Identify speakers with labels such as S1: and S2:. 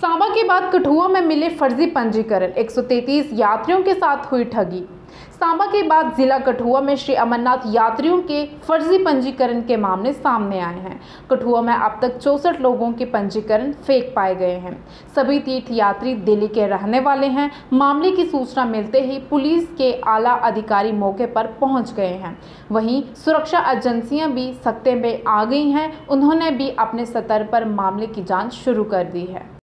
S1: सांबा के बाद कठुआ में मिले फर्जी पंजीकरण। 133 यात्रियों के साथ हुई ठगी। सांबा के बाद जिला कठुआ में श्री अमरनाथ यात्रियों के फर्जी पंजीकरण के मामले सामने आए हैं। कठुआ में अब तक चौसठ लोगों के पंजीकरण फेक पाए गए हैं। सभी तीर्थ यात्री दिल्ली के रहने वाले हैं। मामले की सूचना मिलते ही पुलिस के आला अधिकारी मौके पर पहुँच गए हैं। वहीं सुरक्षा एजेंसियाँ भी सत्ते में आ गई हैं। उन्होंने भी अपने स्तर पर मामले की जाँच शुरू कर दी है।